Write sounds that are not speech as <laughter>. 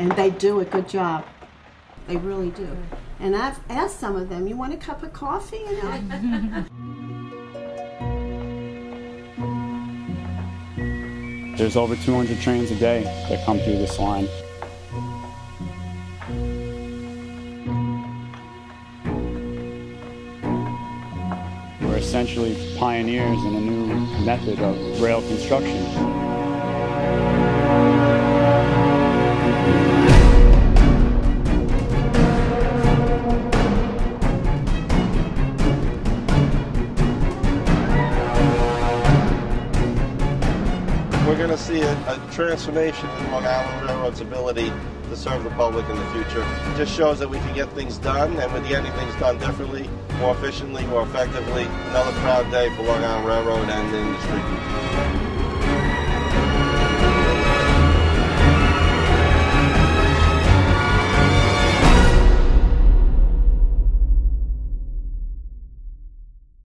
and they do a good job. They really do. And I've asked some of them, "You want a cup of coffee?" You <laughs> know. There's over 200 trains a day that come through this line. We're essentially pioneers in a new method of rail construction. We're going to see a, a transformation in Long Island Railroad's ability to serve the public in the future. It just shows that we can get things done, and we're getting things done differently, more efficiently, more effectively. Another proud day for Long Island Railroad and the industry.